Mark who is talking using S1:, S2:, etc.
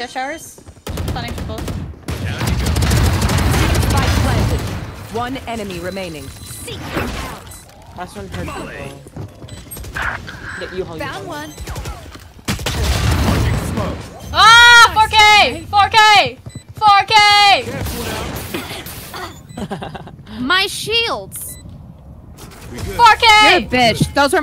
S1: Death showers. Stunning triple.
S2: Spike planted. One enemy remaining. Seek out.
S3: Last one hurt people. Get you, Holly.
S4: Found one.
S1: Ah! 4K! 4K! 4K!
S4: My shields.
S1: 4K!
S4: Bitch, those are